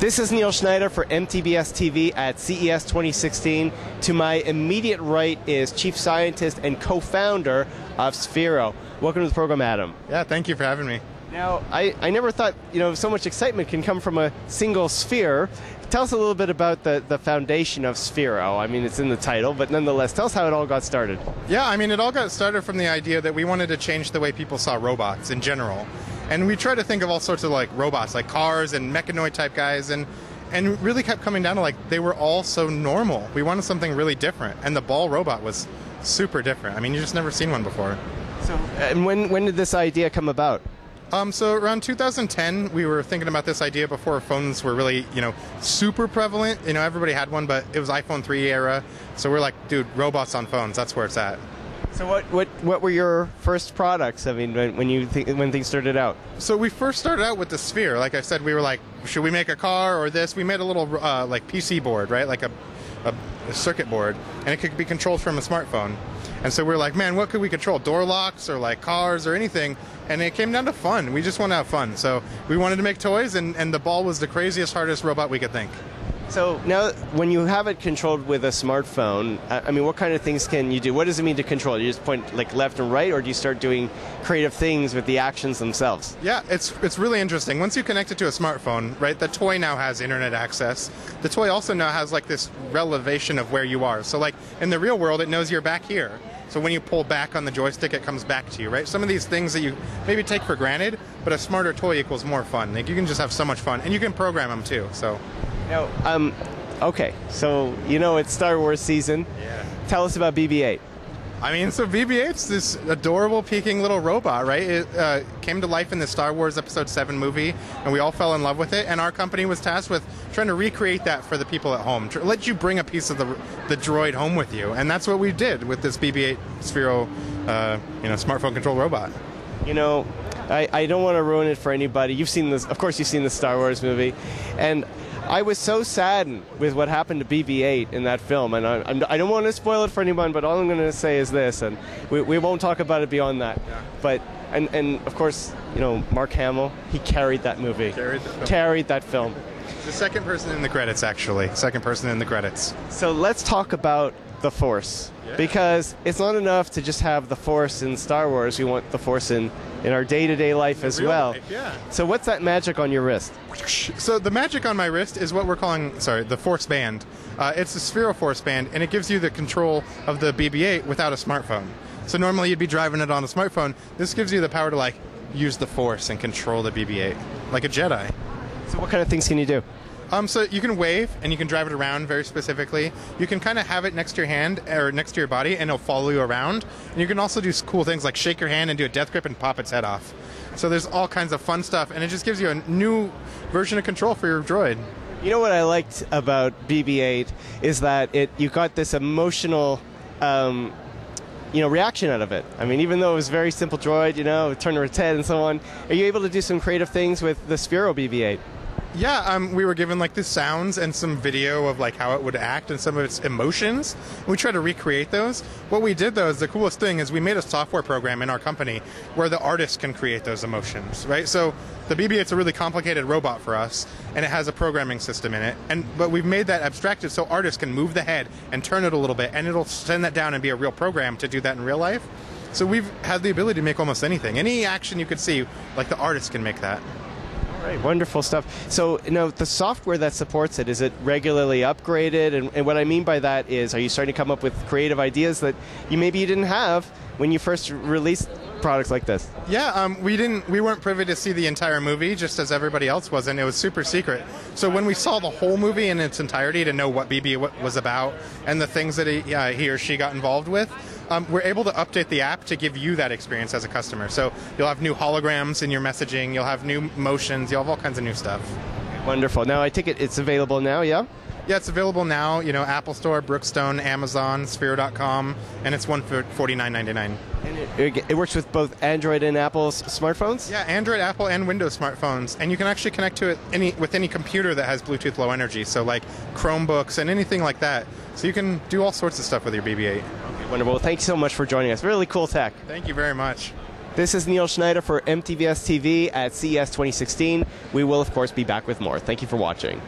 This is Neil Schneider for MTBS TV at CES 2016. To my immediate right is Chief Scientist and co-founder of Sphero. Welcome to the program, Adam. Yeah, thank you for having me. Now, I, I never thought you know so much excitement can come from a single sphere. Tell us a little bit about the, the foundation of Sphero. I mean, it's in the title, but nonetheless, tell us how it all got started. Yeah, I mean, it all got started from the idea that we wanted to change the way people saw robots in general. And we tried to think of all sorts of like robots, like cars and mechanoid type guys, and and really kept coming down to like they were all so normal. We wanted something really different, and the ball robot was super different. I mean, you just never seen one before. So, and when when did this idea come about? Um, so around 2010, we were thinking about this idea before phones were really, you know, super prevalent. You know, everybody had one, but it was iPhone 3 era. So we're like, dude, robots on phones. That's where it's at. So what what what were your first products? I mean, when, when you th- when things started out. So we first started out with the Sphere. Like I said, we were like, should we make a car or this? We made a little uh, like PC board, right? Like a, a, a circuit board, and it could be controlled from a smartphone. And so we are like, man, what could we control? Door locks or like cars or anything? And it came down to fun. We just want to have fun. So we wanted to make toys, and, and the ball was the craziest, hardest robot we could think. So now, when you have it controlled with a smartphone, I mean, what kind of things can you do? What does it mean to control? You just point like left and right, or do you start doing creative things with the actions themselves? Yeah, it's it's really interesting. Once you connect it to a smartphone, right? The toy now has internet access. The toy also now has like this relevation of where you are. So like in the real world, it knows you're back here. So when you pull back on the joystick, it comes back to you, right? Some of these things that you maybe take for granted, but a smarter toy equals more fun. Like you can just have so much fun, and you can program them too. So. Now, um, okay, so you know it's Star Wars season. Yeah. Tell us about BB-8. I mean, so BB-8's this adorable, peeking little robot, right? It uh, came to life in the Star Wars Episode 7 movie, and we all fell in love with it. And our company was tasked with trying to recreate that for the people at home, to let you bring a piece of the the droid home with you, and that's what we did with this BB-8 Sphero, uh, you know, smartphone controlled robot. You know, I, I don't want to ruin it for anybody. You've seen this, of course, you've seen the Star Wars movie, and I was so saddened with what happened to BB-8 in that film, and I, I don't want to spoil it for anyone. But all I'm going to say is this, and we, we won't talk about it beyond that. Yeah. But and and of course, you know, Mark Hamill, he carried that movie, Carried the film. carried that film. The second person in the credits, actually. Second person in the credits. So let's talk about the Force. Yeah. Because it's not enough to just have the Force in Star Wars. We want the Force in, in our day to day life as well. life, yeah. So, what's that magic on your wrist? So the magic on my wrist is what we're calling, sorry, the Force Band. Uh, it's a Sphero Force Band, and it gives you the control of the BB-8 without a smartphone. So normally you'd be driving it on a smartphone. This gives you the power to like use the Force and control the BB-8 like a Jedi. So, what kind of things can you do? Um, so you can wave and you can drive it around very specifically. You can kind of have it next to your hand or next to your body, and it'll follow you around. And you can also do cool things like shake your hand and do a death grip and pop its head off. So there's all kinds of fun stuff, and it just gives you a new version of control for your droid. You know what I liked about BB-8 is that it you got this emotional, um, you know, reaction out of it. I mean, even though it was very simple droid, you know, it turned its head and so on. Are you able to do some creative things with the Sphero BB-8? Yeah, um, we were given like the sounds and some video of like how it would act and some of its emotions. We tried to recreate those. What we did though is the coolest thing is we made a software program in our company where the artist can create those emotions, right? So the BB-8's a really complicated robot for us, and it has a programming system in it. And but we've made that abstracted so artists can move the head and turn it a little bit, and it'll send that down and be a real program to do that in real life. So we've had the ability to make almost anything, any action you could see, like the artist can make that. Right, wonderful stuff. So, you know, the software that supports it, is it regularly upgraded? And, and, what I mean by that is, are you starting to come up with creative ideas that you maybe you didn't have when you first released products like this? Yeah, um, we didn't. We weren't privy to see the entire movie, just as everybody else wasn't. it was super secret. So when we saw the whole movie in its entirety to know what BB was about and the things that he, uh, he or she got involved with, um, we're able to update the app to give you that experience as a customer. So you'll have new holograms in your messaging, you'll have new motions, you'll have all kinds of new stuff. Wonderful. Now I take it it's available now, yeah? Yeah, it's available now. You know, Apple Store, Brookstone, Amazon, Sphero.com, and it's one for forty nine ninety nine. And it, it, works with both Android and Apple's smartphones. Yeah, Android, Apple, and Windows smartphones, and you can actually connect to it any with any computer that has Bluetooth Low Energy. So like Chromebooks and anything like that. So you can do all sorts of stuff with your BB-8. Wonderful. Thank you so much for joining us. Really cool tech. Thank you very much. This is Neil Schneider for MTBS TV at CES 2016. We will, of course, be back with more. Thank you for watching.